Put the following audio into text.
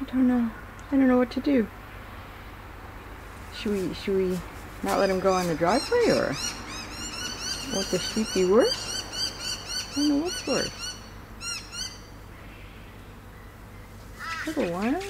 I don't know. I don't know what to do. Should we, should we not let him go on the driveway or won't the sheep be worse? I don't know what's worse. Little one?